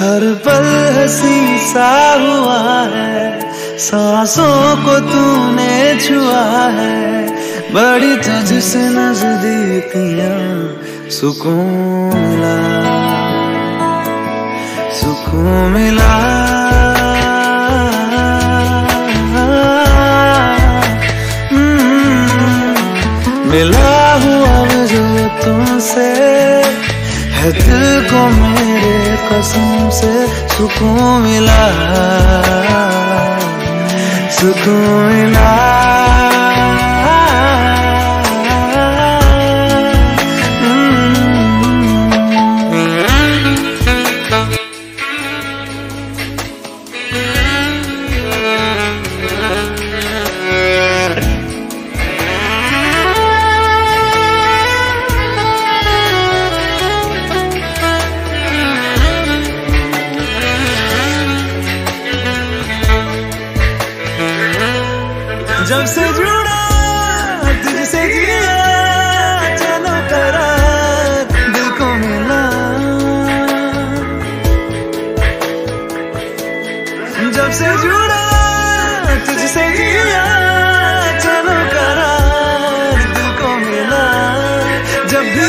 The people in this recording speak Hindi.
हर पल हसी सा हुआ है। सांसों को तूने छुआ है। बड़ी तुझसे नजदीकियाँ सुकून मिला। सुकून मिला। हम्म, मिला हुआ जो तुमसे। है दिल को मेरे कसम से सुकून मिला जब से जुड़ा तुझसे जिया चलो करार दिल को मिला। जब से जुड़ा तुझसे जिया चलो करार दिल को मिला। जब भी